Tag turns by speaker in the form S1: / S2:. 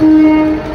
S1: Música